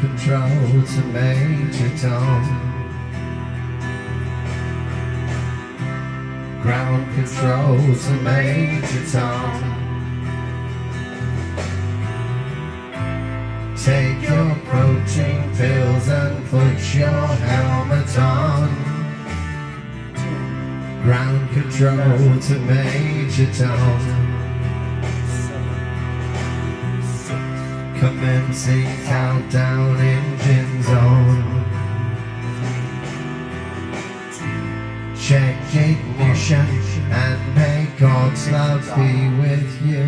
control to Major Tom. Ground control to Major Tom. Take your protein pills and put your helmet on. Ground control to Major Tom. Commencing countdown engines on. Check ignition and may God's love be with you.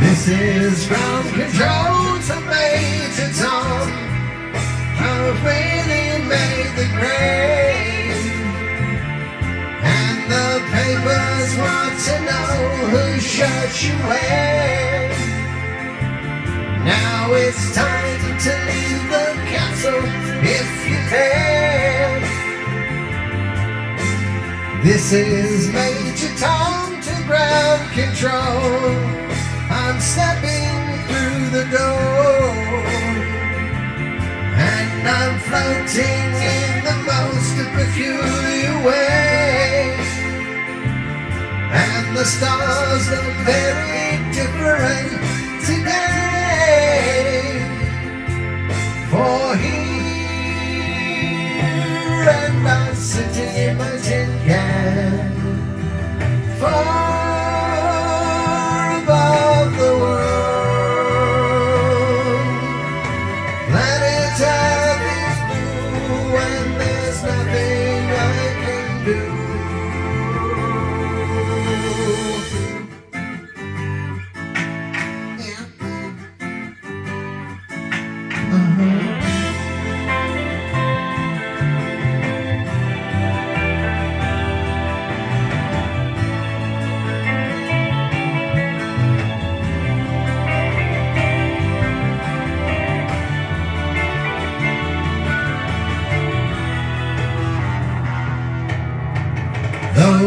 This is ground control to Major Tom. Really made the grade. And the papers want to know you wear. Now it's time to leave the castle if you dare. This is Major Tom to ground control. I'm stepping through the door. I'm floating in the most peculiar way. And the stars look very different today. For here and I'm sitting in my tin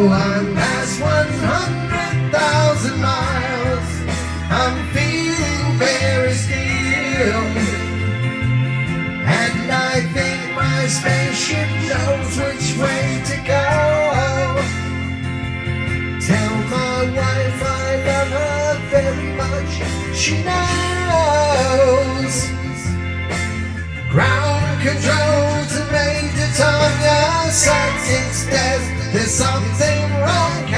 I'm past 100,000 miles, I'm feeling very still. And I think my spaceship knows which way to go. Tell my wife I love her very much, she knows. Ground control to Major your something's dead. There's something wrong.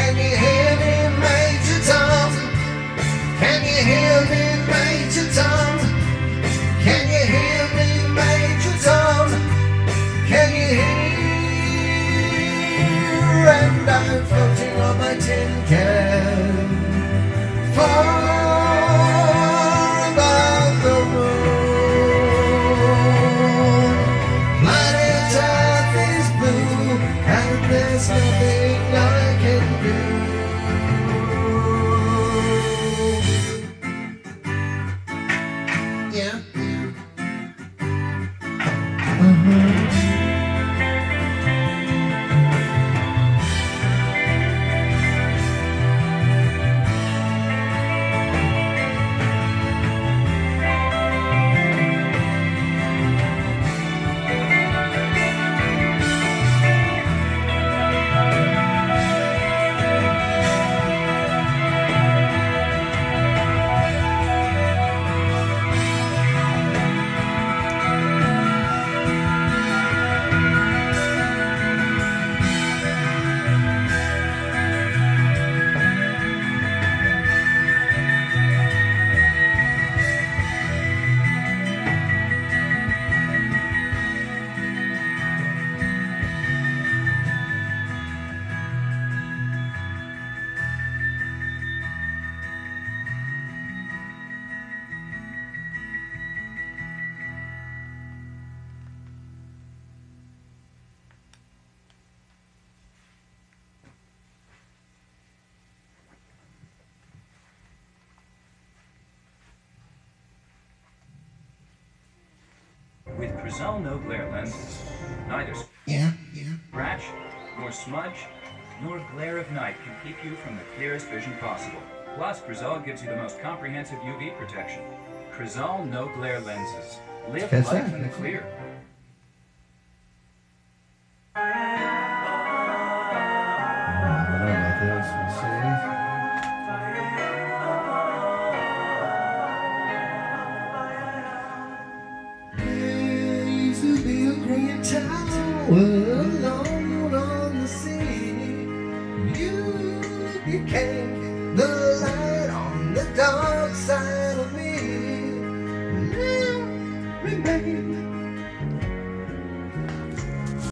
With no glare lenses. neither Yeah, yeah. Scratch, nor smudge, nor glare of night can keep you from the clearest vision possible. Plus, Crizal gives you the most comprehensive UV protection. Crizal no glare lenses. Live life in the clear. Tower alone on the sea. You became the light on the dark side of me. Now remain